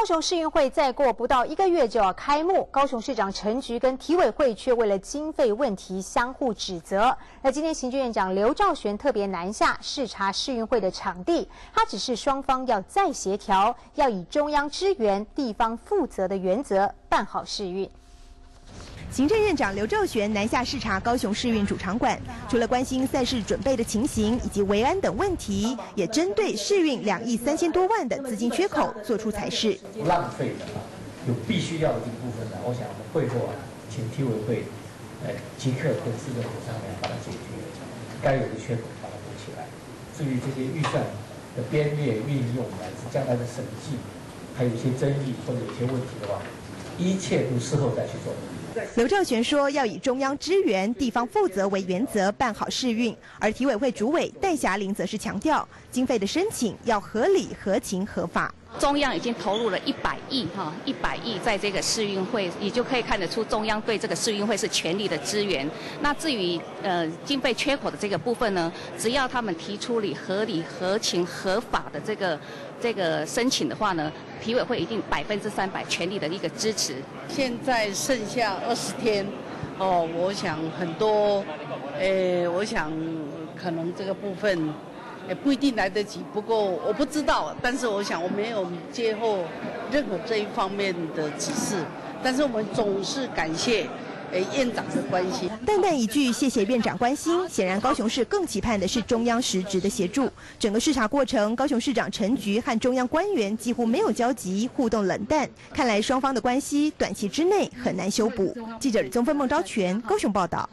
高雄市运会再过不到一个月就要开幕，高雄市长陈菊跟体委会却为了经费问题相互指责。那今天行政院长刘兆玄特别南下视察市运会的场地，他只是双方要再协调，要以中央支援、地方负责的原则办好市运。行政院长刘兆玄南下视察高雄市运主场馆，除了关心赛事准备的情形以及维安等问题，也针对市运两亿三千多万的资金缺口做出裁示。浪费的，有必须要的这部分呢，我想我们会后啊，请体委会，呃，即刻跟市政府商量把它解决，该有的缺口把它补起来。至于这些预算的编列运用乃至将来的审计，还有一些争议或者有些问题的话，一切都事后再去做。刘兆玄说，要以中央支援、地方负责为原则办好试运，而体委会主委戴霞玲则是强调，经费的申请要合理、合情、合法。中央已经投入了一百亿，哈，一百亿在这个市运会，你就可以看得出中央对这个市运会是全力的支援。那至于呃经费缺口的这个部分呢，只要他们提出你合理、合情、合法的这个这个申请的话呢，体委会一定百分之三百全力的一个支持。现在剩下二十天，哦，我想很多，呃，我想可能这个部分。也不一定来得及，不过我不知道，但是我想我没有接获任何这一方面的指示，但是我们总是感谢诶院长的关心。淡淡一句谢谢院长关心，显然高雄市更期盼的是中央实质的协助。整个视察过程，高雄市长陈菊和中央官员几乎没有交集，互动冷淡，看来双方的关系短期之内很难修补。记者李宗芬、孟昭全高雄报道。